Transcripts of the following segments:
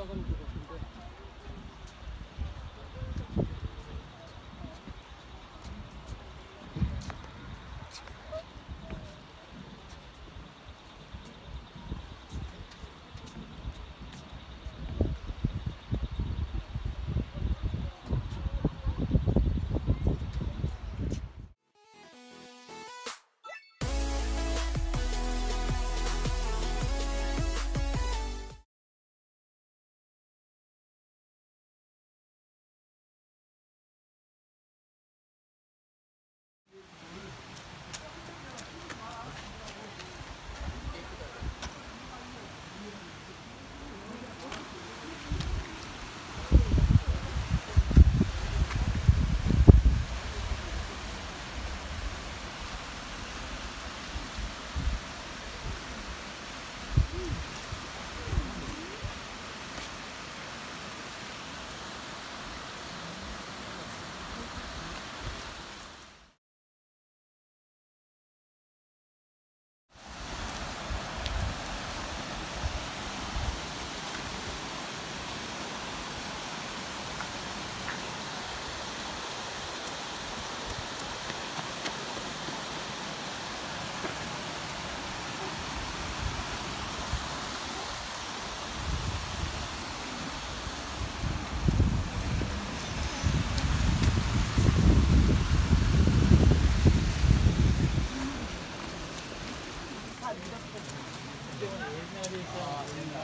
올라가면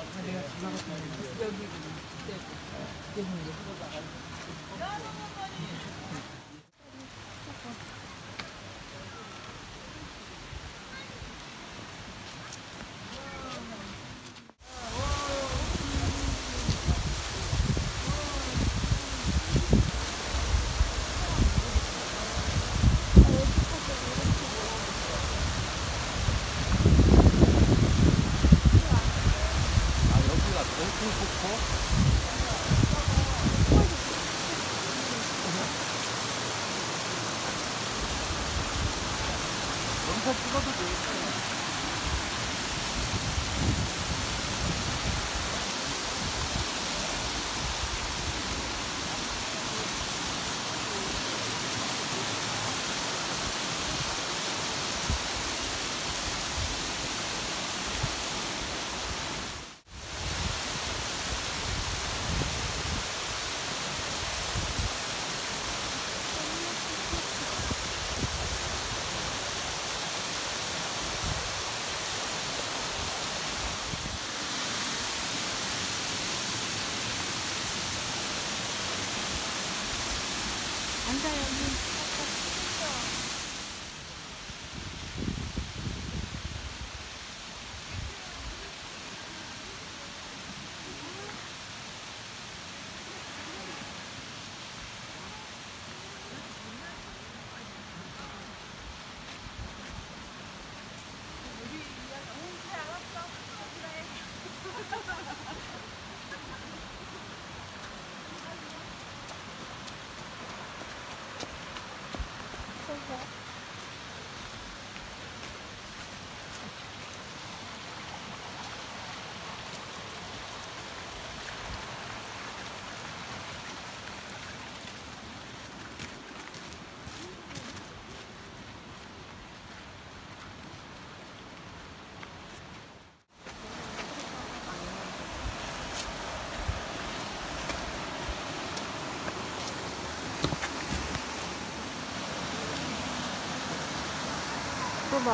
여기 이제 들어가가지 고. 영상 찍어도 돼. 앉아 여기. 봐봐.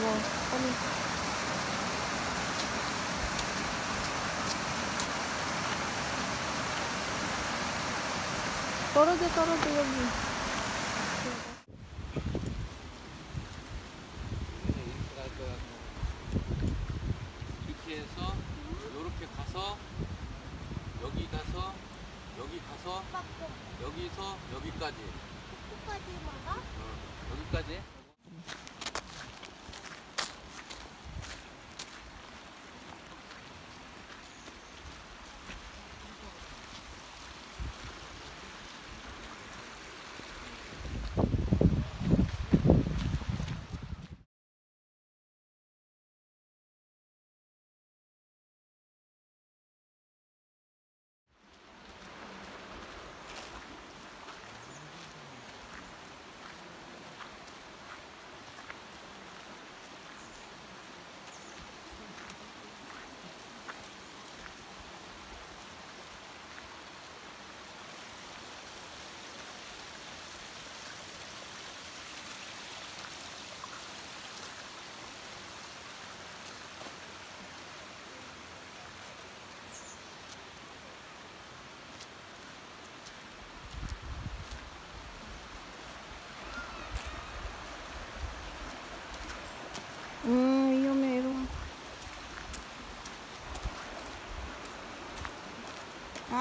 와, 아니. 떨어져, 떨어져, 여기. 이렇게 갈 거야. 이렇게 해서 요렇게 가서 여기 가서 여기 가서 여기서 여기까지. 끝까지 막아? 어, 여기까지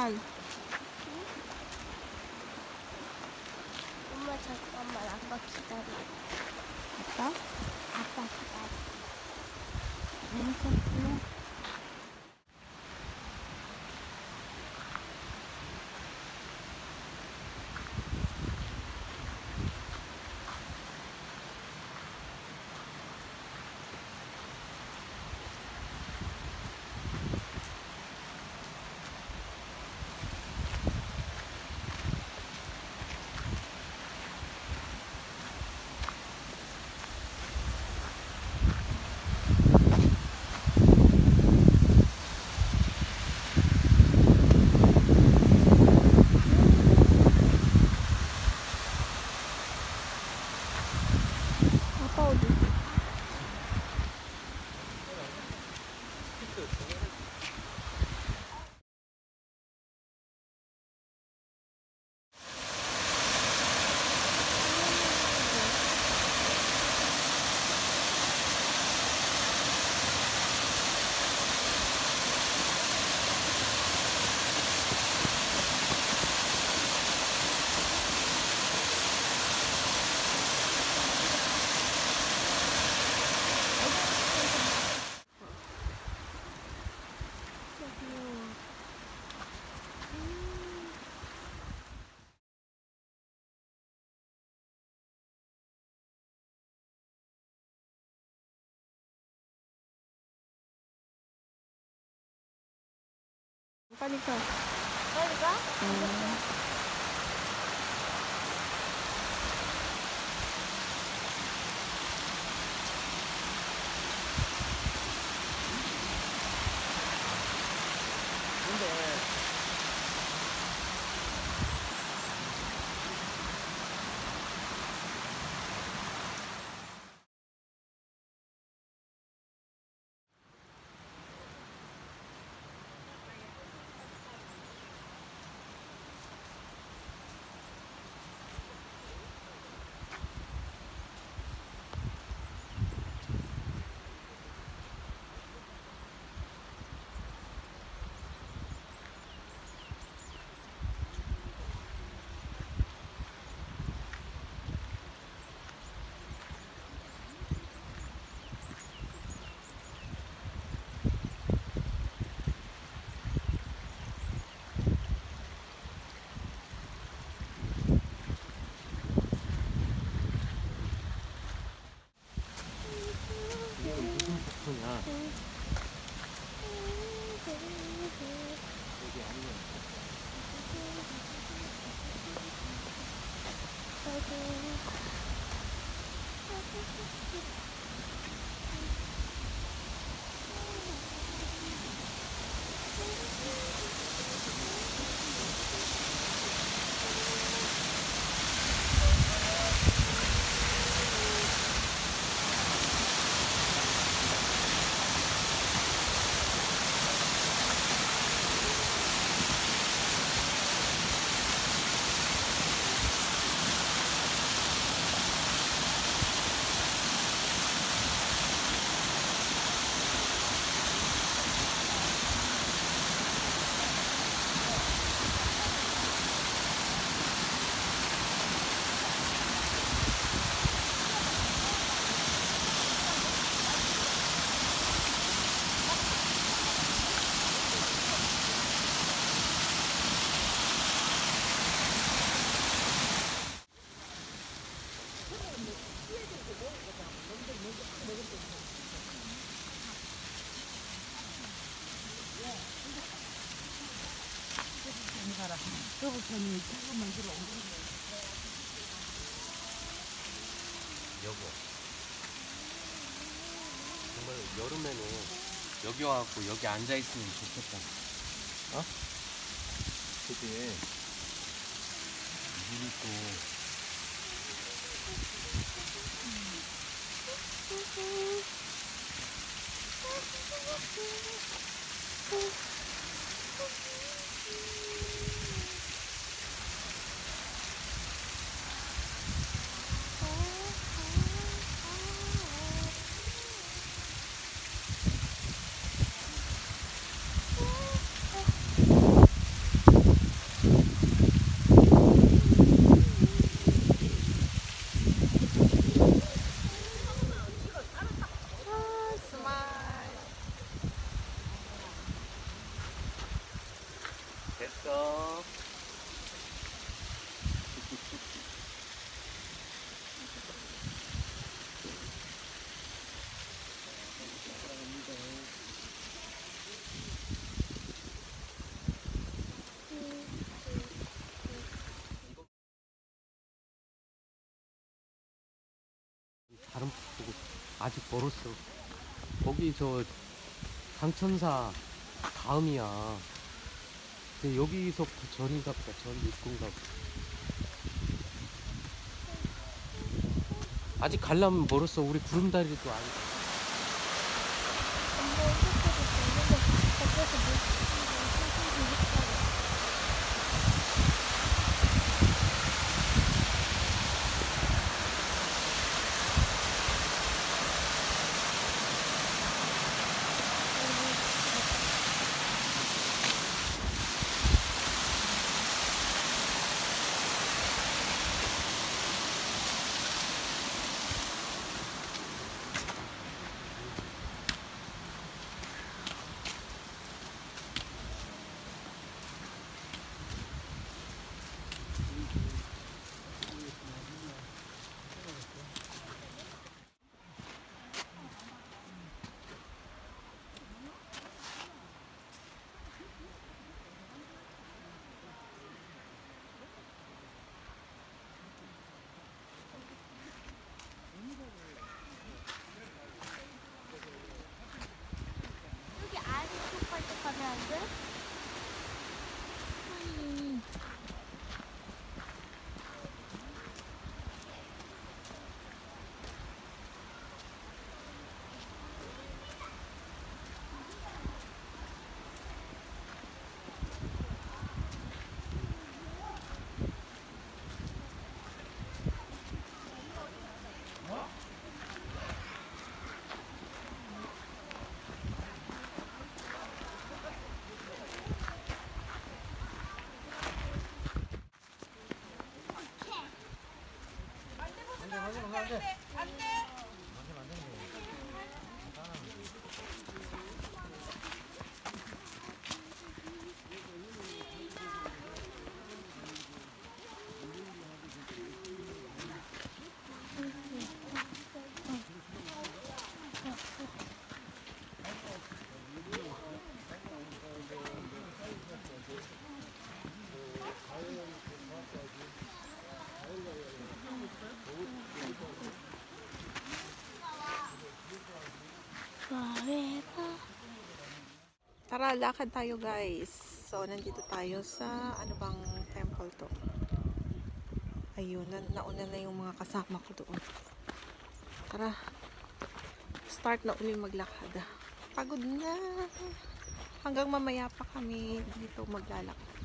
Bye. 빨리 가. 빨리 가? 음. 저는 조금만 들어 여보 정말 여름에는 여기 와갖고 여기 앉아있으면 좋겠다 어? 그게 눈이 또 음. 다른 보고 아직 멀었어. 거기 저 강천사 다음이야. 근데 여기서부터 전인가 보다. 전 입구인가 보다. 아직 갈라면 멀었어. 우리 구름다리도 아니고. Forever. Tara, lakad tayo guys. So, nandito tayo sa, ano bang temple to? Ayun, na nauna na yung mga kasama ko doon. Tara, start na uli maglakad. Pagod na. Hanggang mamaya pa kami dito maglalakad.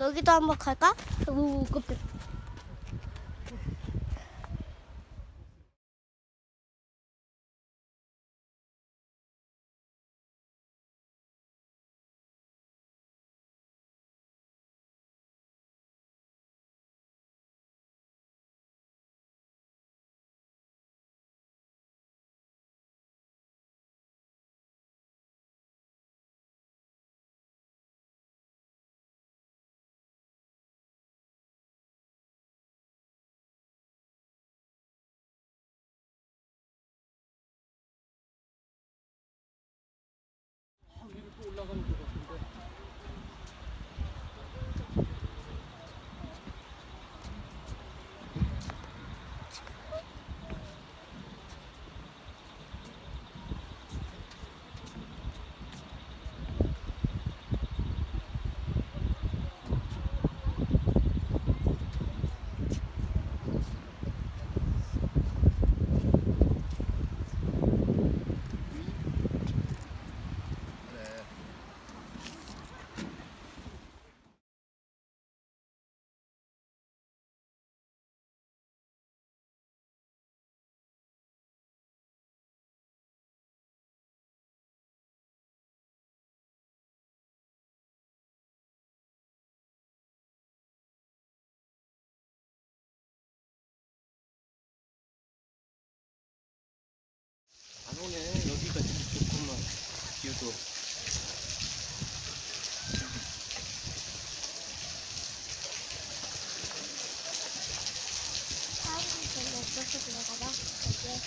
여기도 한번 갈까? 오, 깜짝. 좋구만. 뷰도. 사람들이 별로 없어서 그런가 봐. 여기.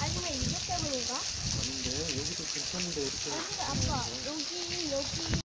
아니면 이것 때문인가? 아닌데 여기도 괜찮은데 이렇게. 아니 아빠 여기 여기